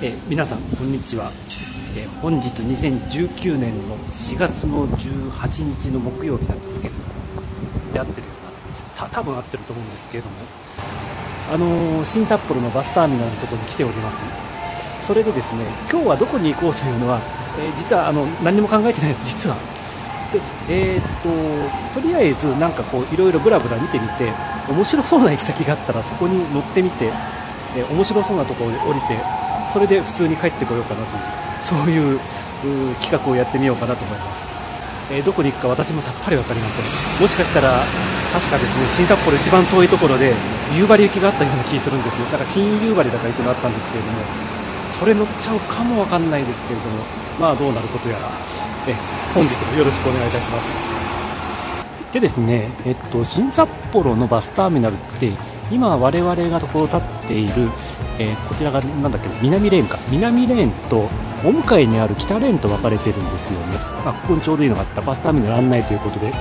え皆さんこんにちは、え本日2019年の4月の18日の木曜日なんですけれどもで合ってるようなた多分合ってると思うんですけれどもあの新札幌のバスターミナルのところに来ております。それでですね今日はどこに行こうというのは、え実はあの何も考えてないです実は。でえーっととりあえずなんかこういろいろブラブラ見てみて面白そうな行き先があったらそこに乗ってみて、え面白そうなところで降りてそれで普通に帰ってこようかなというそういうう企画をやってみようかなと思います、えーどこに行くか私もさっぱり分かりません。もしかしたら確かですね新札幌一番遠いところで夕張行きがあったような気がするんですよ。だから新夕張だから行くのあったんですけれどもそれ乗っちゃうかもわかんないですけれどもまあどうなることやらえ本日もよろしくお願いいたします。でですね、えっと、新札幌のバスターミナルって今我々がこう立っている、えーこちらがなんだっけ南レーンか。南レーンとお向かいにある北レーンと分かれてるんですよね。あここにちょうどいいのがあった。バスターミナル案内ということで。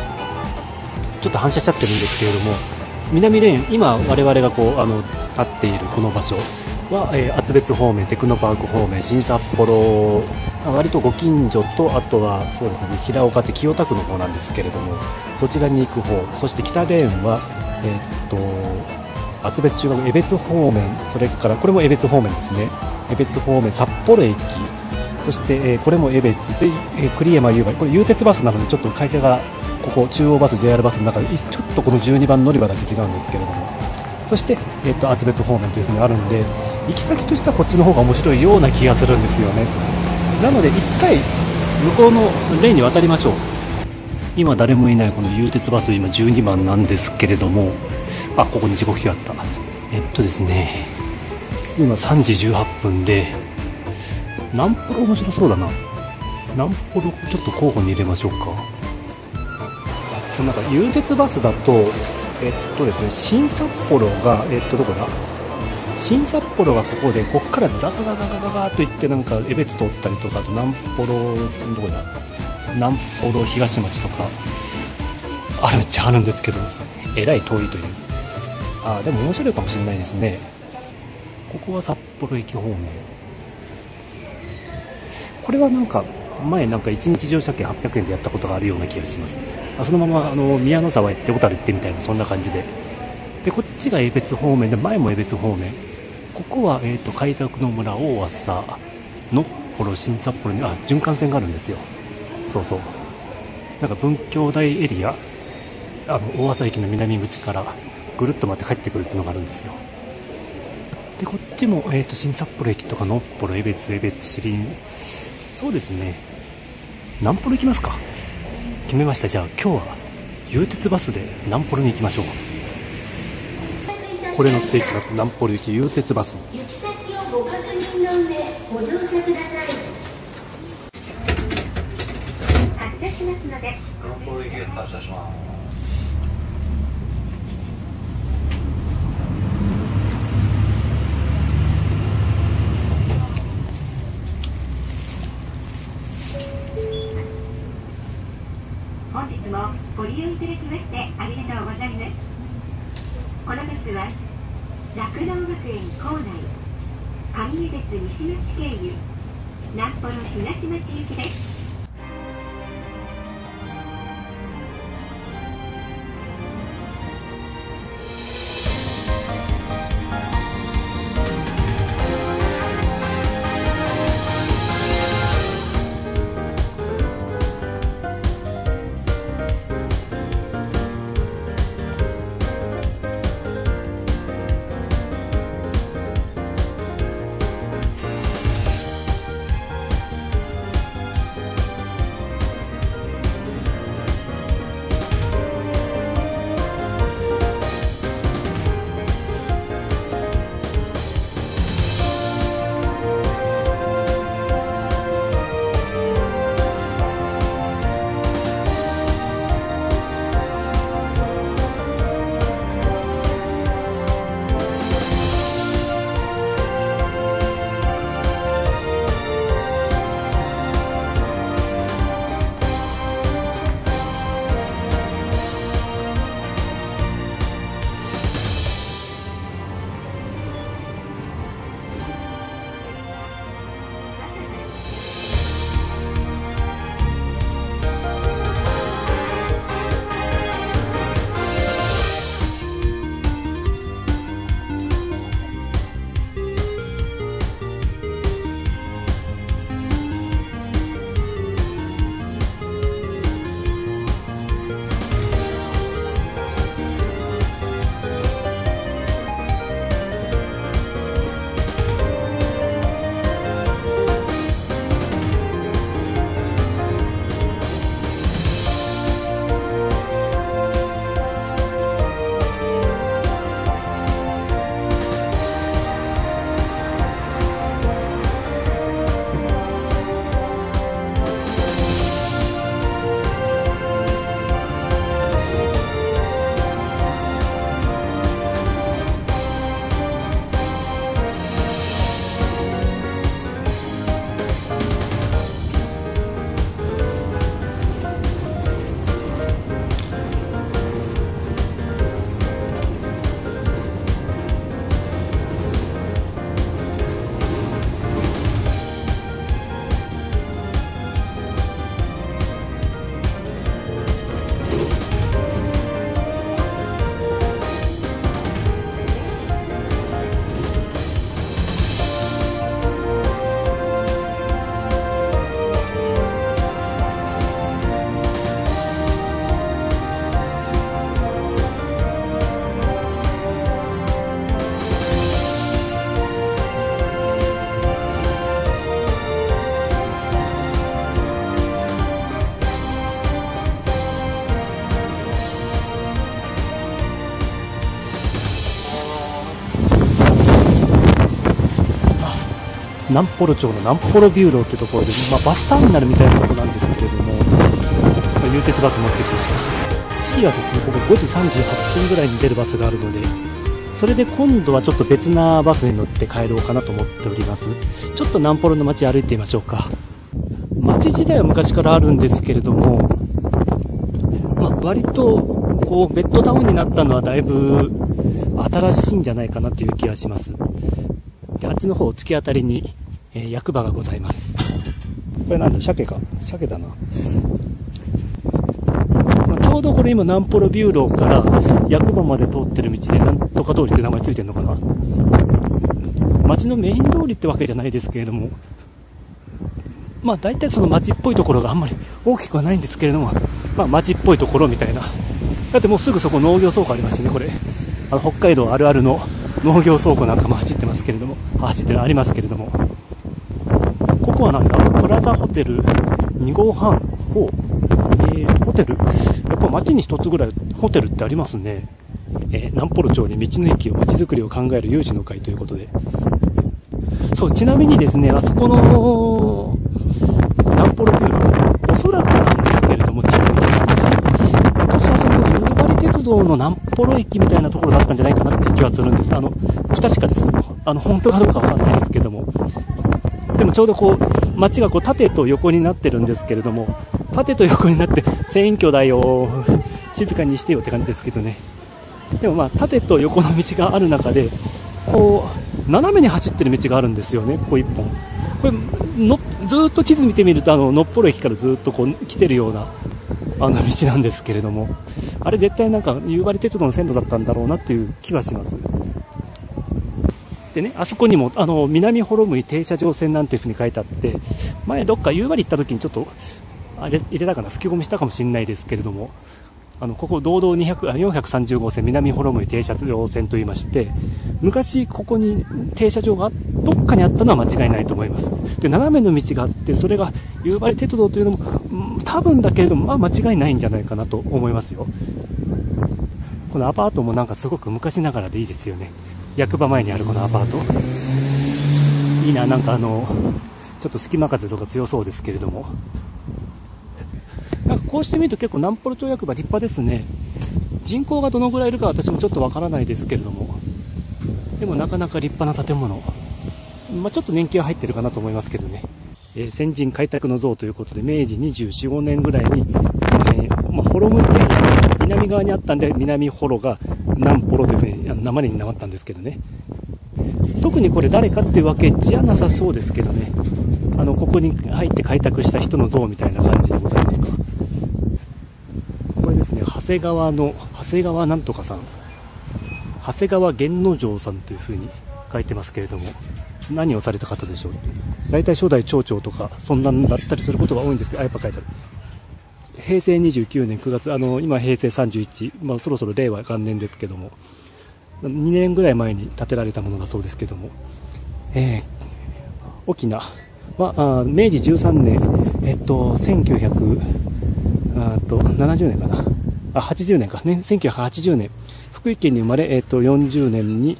ちょっと反射しちゃってるんですけれども。南レーン今我々がこうあの立っているこの場所は、えー厚別方面テクノパーク方面新札幌あ割とご近所とあとはそうですね平岡って清田区の方なんですけれどもそちらに行く方そして北レーンはえーっと厚別中学江別方面それからこれも江別方面ですね江別方面札幌駅そして、えーこれも江別で、えー栗山夕張これ有鉄バスなのでちょっと会社がここ中央バス JR バスの中でちょっとこの12番乗り場だけ違うんですけれどもそして、えー、と厚別方面というふうにあるんで行き先としてはこっちの方が面白いような気がするんですよねなので一回向こうのレーンに渡りましょう今誰もいないこの有鉄バス今12番なんですけれどもあここに時刻表あった。えっとですね今3時18分でナンポロ面白そうだな。ナンポロちょっと候補に入れましょうか。なんか有鉄バスだとえっとですね新札幌がえっとどこだ？新札幌がここでここからザガガガガガガーと行ってなんか江別通ったりとかあと南ポロどこだ？南ポロ東町とかあるっちゃあるんですけどえらい遠いという。あでも面白いかもしれないですね。ここは札幌駅方面。これはなんか前なんか一日乗車券800円でやったことがあるような気がします。あそのままあの宮の沢行って小樽行ってみたいなそんな感じで。でこっちが江別方面で前も江別方面。ここは、えー、と開拓の村大浅のっぽろ新札幌にあ循環線があるんですよ。そうそう。なんか文京台エリアあの大浅駅の南口からぐるっと回って帰ってくるっていうのがあるんですよ。でこっちも、えー、と新札幌駅とかのっぽろ江別江別市林そうですね。南ポロ行きますか。決めました。じゃあ今日は有鉄バスで南ポロに行きましょう。これ乗っていきます南ポロ行き有鉄バス。行き先をご確認の上ご乗車ください。発車しますので。これで発車します。もご利用いただきましてありがとうございます。このバスは酪農学園構内上江別西町経由南幌東町行きです。南幌町の南幌ビューローっていうところで、まあ、バスターミナルみたいなところなんですけれども、まあ、有鉄バス持ってきました。次はですねここ5時38分ぐらいに出るバスがあるのでそれで今度はちょっと別なバスに乗って帰ろうかなと思っております。ちょっと南幌の街歩いてみましょうか。街自体は昔からあるんですけれども、まあ、割とこうベッドタウンになったのはだいぶ新しいんじゃないかなという気がします。であっちの方突き当たりに、えー、役場がございますこれなんだ？鮭か？鮭だな、まあ、ちょうどこれ今南ポロビューローから役場まで通ってる道でなんとか通りって名前ついてるのかな？街のメイン通りってわけじゃないですけれどもまあ大体その街っぽいところがあんまり大きくはないんですけれども、まあ街っぽいところみたいな。だってもうすぐそこ農業倉庫ありますしね、これ。あの北海道あるあるの農業倉庫なんかも走ってますけれども、走ってるありますけれども。こはなんだ？プラザホテル2号半を、えー、ホテル？やっぱ街に一つぐらいホテルってありますね。えー、南幌町に道の駅を街づくりを考える有志の会ということで。そう、ちなみにですね、あそこの、南幌ビューおそらくなんですけれども、地図みたいな感じ。昔はその、夕張鉄道の南幌駅みたいなところだったんじゃないかなって気はするんです。あの、不確かです。あの、本当かどうかわかんないですけども。でもちょうどこう、街がこう、縦と横になってるんですけれども、縦と横になって、選挙だよ、静かにしてよって感じですけどね。でもまあ、縦と横の道がある中で、こう、斜めに走ってる道があるんですよね、ここ1本。これのずっと地図見てみるとあののっぽろ駅からずっとこう来てるようなあの道なんですけれどもあれ絶対なんか夕張鉄道の線路だったんだろうなっていう気はしますでねあそこにもあの南幌向停車場線なんていうふうに書いてあって前どっか夕張行った時にちょっとあれ入れたかな吹き込みしたかもしれないですけれどもあのここ、道道430号線南幌向停車場線といいまして、昔ここに停車場がどっかにあったのは間違いないと思います。で、斜めの道があって、それが夕張鉄道というのも、うん、多分だけれども、まあ間違いないんじゃないかなと思いますよ。このアパートもなんかすごく昔ながらでいいですよね。役場前にあるこのアパート。いいな、なんかあの、ちょっと隙間風とか強そうですけれども。なんかこうして見ると結構南幌町役場立派ですね。人口がどのぐらいいるか私もちょっとわからないですけれども。でもなかなか立派な建物。まあ、ちょっと年季は入ってるかなと思いますけどね。えー、先人開拓の像ということで、明治24、5年ぐらいに、えー、まあ、幌向って南側にあったんで、南幌が南幌というふうに、あの、鉛になったんですけどね。特にこれ誰かっていうわけじゃなさそうですけどね。あの、ここに入って開拓した人の像みたいな感じでございますか。これですね、長谷川の、長谷川なんとかさん。長谷川源之丞さんというふうに書いてますけれども、何をされた方でしょう大体初代町長とか、そんなんだったりすることが多いんですけど、あ、やっぱ書いてある。平成29年9月、あの、今平成31、まあそろそろ令和元年ですけども、2年ぐらい前に建てられたものだそうですけども、えー、沖縄は、あ明治13年、えっと、1900、あと70年かな。あ、80年かね。1980年。福井県に生まれ、えっ、と、40年に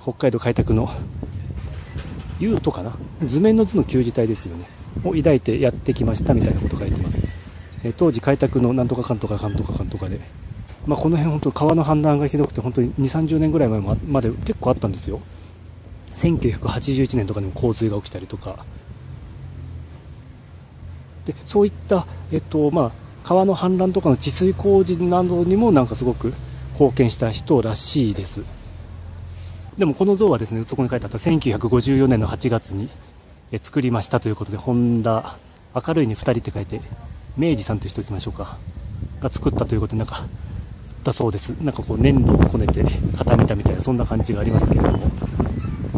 北海道開拓の、U とかな図面の図の旧字体ですよね。を抱いてやってきましたみたいなこと書いてます。え、当時開拓のなんとかかんとかかんとかかんとかで、まあ、この辺本当川の氾濫がひどくて本当に2、30年ぐらい前まで結構あったんですよ。1981年とかにも洪水が起きたりとか。で、そういった、えっと、まあ、川の氾濫とかの治水工事などにもなんかすごく貢献した人らしいです。でもこの像はですね、そこに書いてあった1954年の8月に作りましたということで、本田、明るいに2人って書いて、明治さんとしておきましょうか。が作ったということで、なんか、だそうです。なんかこう粘土をこねて固めたみたいな、そんな感じがありますけれども。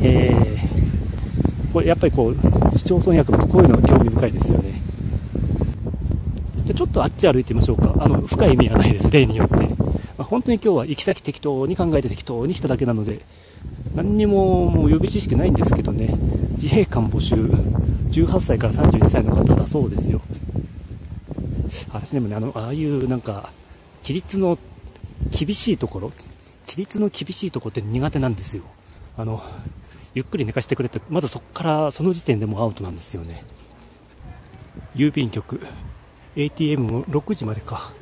えー、これやっぱりこう、市町村役場とこういうのは興味深いですよね。じゃちょっとあっち歩いてみましょうか。あの、深い意味はないです、例によって。まあ、本当に今日は行き先適当に考えて適当にしただけなので、何にももう予備知識ないんですけどね、自衛官募集、18歳から32歳の方だそうですよ。私でもね、あの、ああいうなんか、規律の厳しいところ、規律の厳しいところって苦手なんですよ。あの、ゆっくり寝かしてくれて、まずそこからその時点でもアウトなんですよね。郵便局、ATM も6時までか。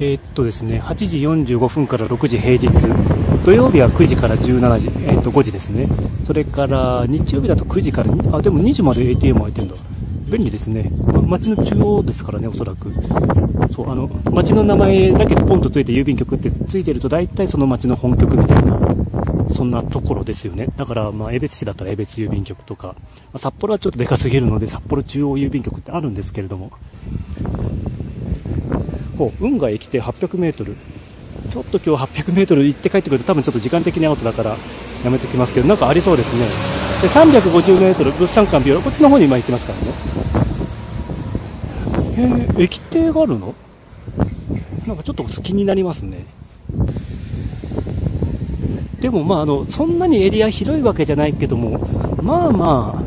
えー、っとですね、8時45分から6時平日、土曜日は9時から17時、えー、っと5時ですね。それから日曜日だと9時から、あ、でも2時まで ATM 空いてるんだ。便利ですね。ま街の中央ですからね、おそらく。そう、あの、街の名前だけでポンとついて郵便局ってついてると大体その街の本局みたいな、そんなところですよね。だから、まあ、江別市だったら江別郵便局とか、まあ、札幌はちょっとでかすぎるので、札幌中央郵便局ってあるんですけれども、お運河へ来て800メートル。ちょっと今日800メートル行って帰ってくると多分ちょっと時間的にアウトだからやめてきますけど、なんかありそうですね。で、350メートル物産館ビオラこっちの方に今行ってますからね。へえ、駅停があるの？なんかちょっと気になりますね。でもまああの、そんなにエリア広いわけじゃないけども、まあまあ、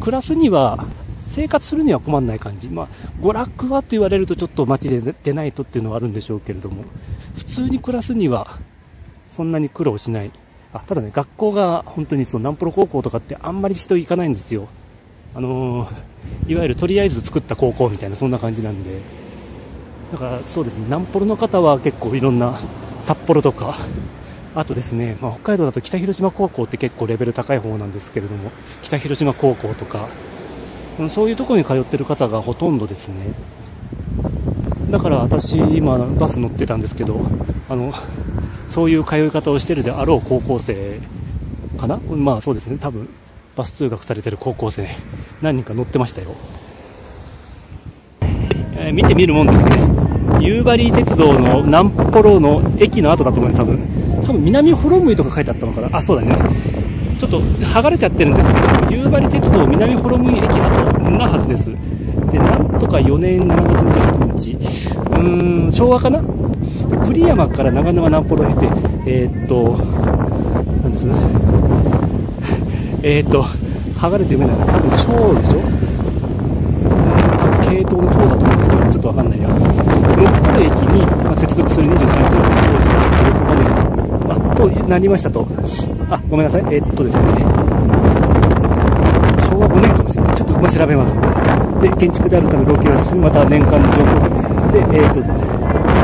暮らすには生活するには困らない感じ、まあ、娯楽はと言われるとちょっと街で出ないとっていうのはあるんでしょうけれども、普通に暮らすにはそんなに苦労しない。あただね、学校が本当にそう、南プロ高校とかってあんまり人行かないんですよ。あのー、いわゆるとりあえず作った高校みたいな、そんな感じなんで。だからそうですね、南プロの方は結構いろんな札幌とか、あとですね、まあ、北海道だと北広島高校って結構レベル高い方なんですけれども、北広島高校とか、そういうところに通ってる方がほとんどですね。だから私、今、バス乗ってたんですけど、あの、そういう通い方をしてるであろう高校生かな？まあそうですね、多分、バス通学されてる高校生、何人か乗ってましたよ。えー、見てみるもんですね。夕張鉄道の南幌の駅の後だと思う多分。多分南幌向とか書いてあったのかな？あ、そうだね。ちょっと剥がれちゃってるんですけど、夕張鉄道南幌向駅跡なはずです。で、なんとか4年7月28日、ーん、昭和かな？栗山から長野は南幌を経て、えー、っと、なんです えっと、剥がれて読めない多分小でしょ？多分系統の塔だと思うんですけど、ちょっとわかんないや。六甲駅に、まあ、接続する23キロの当時、横浜駅となりましたと。あ、ごめんなさい。えー、っとですね。昭和5年かもしれない。ちょっと調べます。で、建築であるため老朽が進み、また年間の状況で、えー、っと、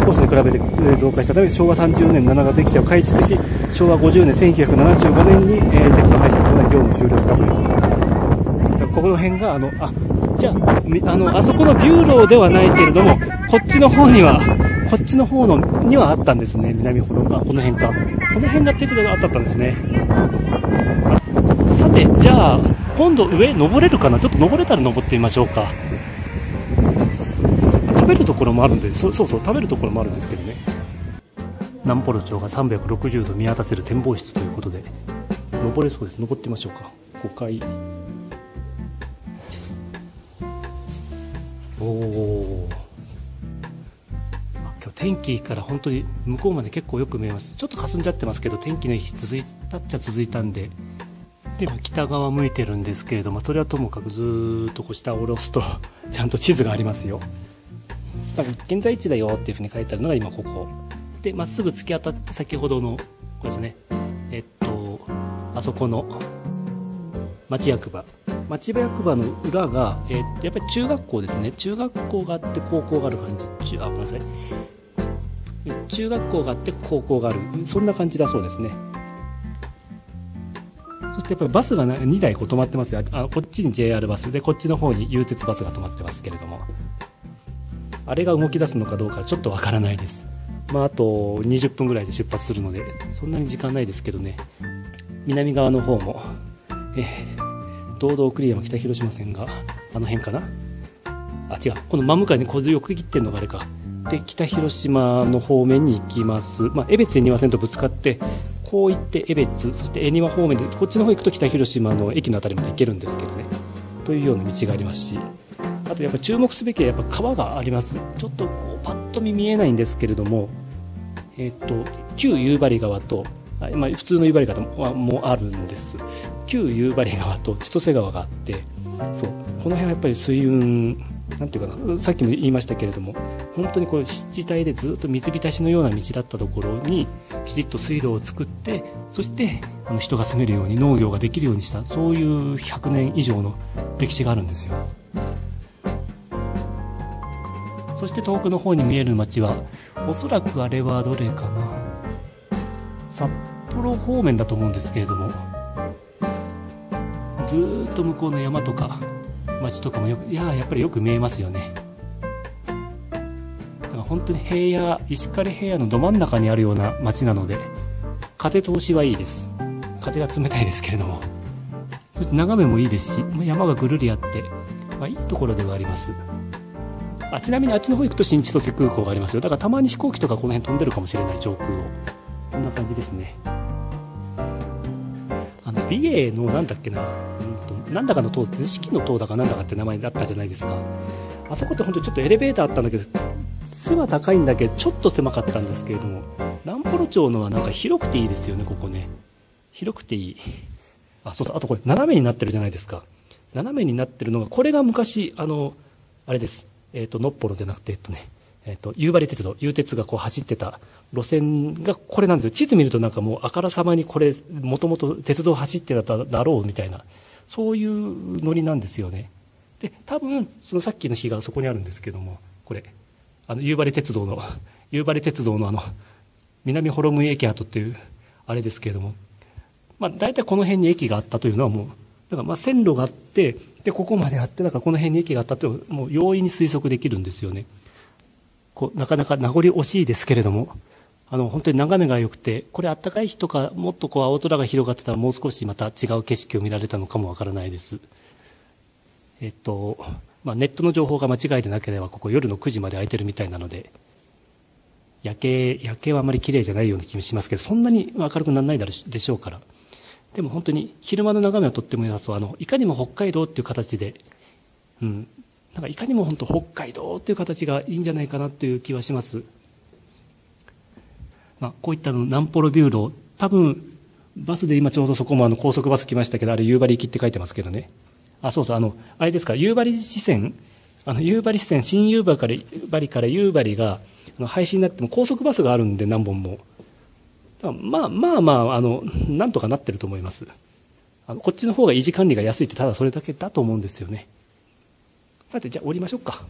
当初に比べて増加したため、昭和30年7月駅舎を改築し、昭和50年、1975年に、えー、鉄道廃止となり業務終了したという。ここの辺が、あの、あ、じゃあ、あの、あそこのビューローではないけれども、こっちの方には、こっちの方のにはあったんですね、南幌が、この辺か。この辺が鉄道があったんですね。さて、じゃあ、今度上登れるかな？ちょっと登れたら登ってみましょうか。食べるところもあるんで、そうそう、食べるところもあるんですけどね。南幌町が360度見渡せる展望室ということで、登れそうです。登ってみましょうか。5階。おお。天気から本当に向こうまで結構よく見えますちょっと霞んじゃってますけど天気の日続いたっちゃ続いたんでで北側向いてるんですけれどもそれはともかくずっとこう下を下ろすとちゃんと地図がありますよだから現在地だよっていうふうに書いてあるのが今ここ。でまっすぐ突き当たって先ほどのこれですね。えっとあそこの町役場。町役場の裏が、えー、やっぱり中学校ですね。中学校があって高校がある感じ。あごめんなさい。中学校があって高校がある。そんな感じだそうですね。そしてやっぱりバスが2台こう止まってますよ。あこっちに JR バス。でこっちの方に有鉄バスが止まってますけれどもあれが動き出すのかどうかちょっとわからないです。まああと20分ぐらいで出発するのでそんなに時間ないですけどね。南側の方もえ、堂々栗山北広島線があの辺かな？あ違う。この真向かいにこれ横切ってんのがあれか。で北広島の方面に行きます、まあ、江別恵庭線とぶつかってこう行って江別そして恵庭方面でこっちの方行くと北広島の駅の辺りまで行けるんですけどね。というような道がありますし。とやっぱ注目すべきはやっぱ川があります。ちょっとこうパッと見見えないんですけれどもえっ、と旧夕張川とまあ、普通の夕張川もあるんです。旧夕張川と千歳川があってそうこの辺はやっぱり水運なんていうかなさっきも言いましたけれども本当にこう湿地帯でずっと水浸しのような道だったところにきちっと水路を作ってそしてあの人が住めるように農業ができるようにしたそういう100年以上の歴史があるんですよ。そして遠くの方に見える町はおそらくあれはどれかな。札幌方面だと思うんですけれどもずっと向こうの山とか町とかもよくいややっぱりよく見えますよね。だから本当に平野石狩平野のど真ん中にあるような町なので風通しはいいです。風が冷たいですけれども。そして眺めもいいですし山がぐるりあって、まあ、いいところではあります。あちなみにあっちの方行くと新千歳空港がありますよ。だからたまに飛行機とかこの辺飛んでるかもしれない上空を。そんな感じですね。あの美瑛のなんだっけな、うんと、なんだかの塔って四季の塔だかなんだかって名前だったじゃないですか。あそこって本当にちょっとエレベーターあったんだけど背は高いんだけどちょっと狭かったんですけれども南幌町のはなんか広くていいですよねここね。広くていい。あそうそうあとこれ斜めになってるじゃないですか。斜めになってるのがこれが昔あのあれです。えっ、とのっぽろじゃなくてえっとねえっ、と夕張鉄道夕鉄がこう走ってた路線がこれなんですよ。地図見るとなんかもうあからさまにこれもともと鉄道走ってただろうみたいなそういうノリなんですよね。で多分そのさっきの日がそこにあるんですけどもこれあの夕張鉄道の 夕張鉄道のあの南ホロムイ駅跡っていうあれですけれどもまあ大体この辺に駅があったというのはもうだからまあ線路があってでここまであってだからこの辺に駅があったってもう容易に推測できるんですよね。こうなかなか名残惜しいですけれどもあの本当に眺めが良くてこれあったかい日とかもっとこう青空が広がってたらもう少しまた違う景色を見られたのかもわからないです。えっとまあ、ネットの情報が間違いでなければここ夜の9時まで空いてるみたいなので夜景夜景はあまり綺麗じゃないような気もしますけどそんなに明るくならないでしょうから。でも本当に昼間の眺めはとっても良さそう。あのいかにも北海道っていう形で、うん、なんかいかにも本当北海道っていう形がいいんじゃないかなという気はします、まあ、こういったの南ポロビューロ多分バスで今ちょうどそこもあの高速バス来ましたけどあれ夕張行きって書いてますけどね。あ、そうそう、あの、あれですか、夕張支線、あの、夕張支線、新夕張から、張から夕張が、あの、廃止になっても高速バスがあるんで、何本も。まあまあまあ、あの、なんとかなってると思います。あの、こっちの方が維持管理が安いって、ただそれだけだと思うんですよね。さて、じゃあ降りましょうか。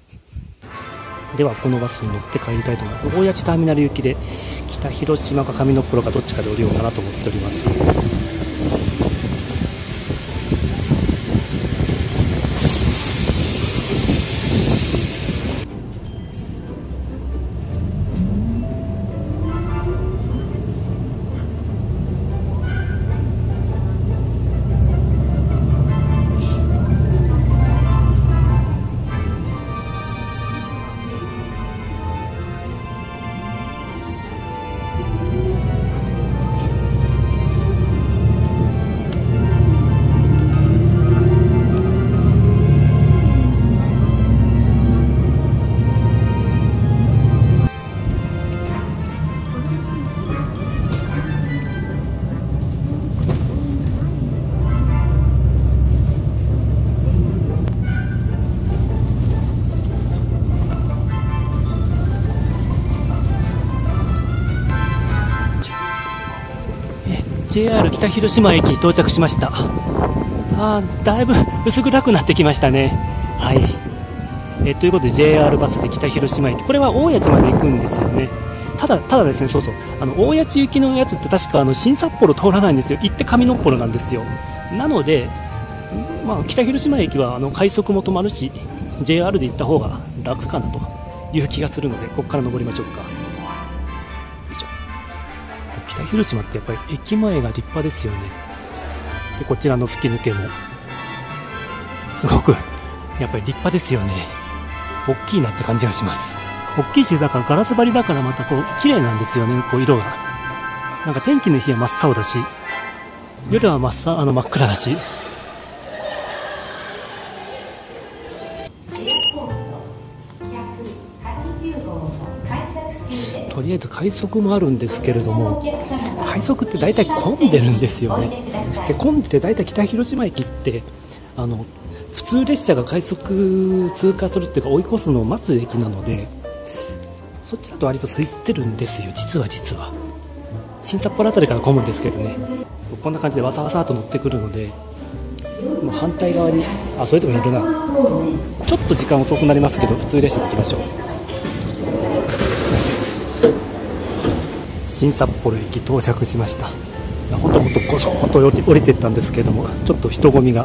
では、このバスに乗って帰りたいと思います。大谷地ターミナル行きで、北広島か上野っぽろかどっちかで降りようかなと思っております。JR 北広島駅到着しました。あだいぶ薄暗くなってきましたね。はい。えということで JR バスで北広島駅。これは大谷地まで行くんですよね。ただただですねそうそう。あの大谷地行きのやつって確かあの新札幌通らないんですよ。行って上野っ幌なんですよ。なので、まあ、北広島駅はあの快速も止まるし JR で行った方が楽かなという気がするのでここから登りましょうか。北広島ってやっぱり駅前が立派ですよね。でこちらの吹き抜けも。すごくやっぱり立派ですよね。大きいなって感じがします。大きいしだからガラス張りだからまたこう綺麗なんですよねこう色が。なんか天気の日は真っ青だし夜は真っ青あの真っ暗だし。りあえず快速もあるんですけれども快速って大体混んでるんですよね。で混んでて大体北広島駅ってあの普通列車が快速通過するっていうか追い越すのを待つ駅なのでそっちだと割と空いてるんですよ実は実は。新札幌辺りから混むんですけどね。こんな感じでわさわさと乗ってくるのでもう反対側にあそれでもいるな。ちょっと時間遅くなりますけど普通列車で行きましょう。新札幌駅到着しました。いや本当もっとごそっと降りてったんですけれどもちょっと人混みが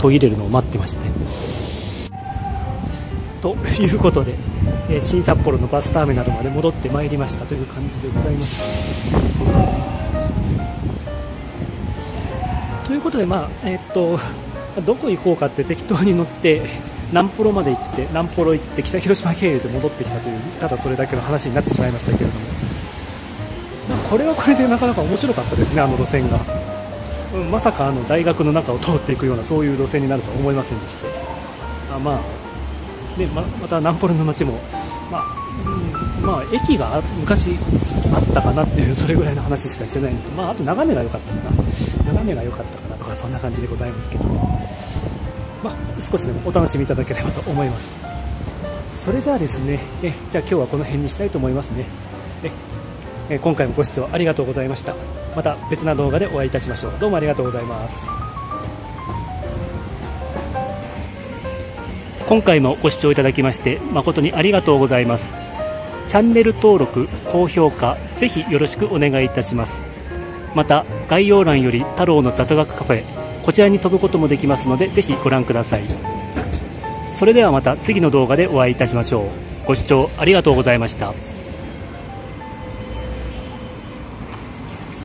途切れるのを待ってまして。ということで、え新札幌のバスターミナルまで戻ってまいりましたという感じでございます。ということで、まあえーっとどこ行こうかって適当に乗って南幌まで行って南幌行って北広島経由で戻ってきたというただそれだけの話になってしまいましたけれども、これはこれでなかなか面白かったですね、あの路線が。うんまさかあの大学の中を通っていくようなそういう路線になるとは思いませんでして、あまあでままた南幌の街も、まあうんまあ、駅が昔あったかなっていうそれぐらいの話しかしてないのと、まあ、あと眺めが良かったかな。眺めが良かったかなとかそんな感じでございますけど、まあ、少しでもお楽しみいただければと思います。それじゃあですねえじゃあ今日はこの辺にしたいと思いますね。え今回もご視聴ありがとうございました。また別な動画でお会いいたしましょう。どうもありがとうございます。今回もご視聴いただきまして誠にありがとうございます。チャンネル登録高評価ぜひよろしくお願いいたします。また概要欄より太郎の雑学カフェこちらに飛ぶこともできますのでぜひご覧ください。それではまた次の動画でお会いいたしましょう。ご視聴ありがとうございました。